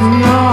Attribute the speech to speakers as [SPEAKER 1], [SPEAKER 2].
[SPEAKER 1] No.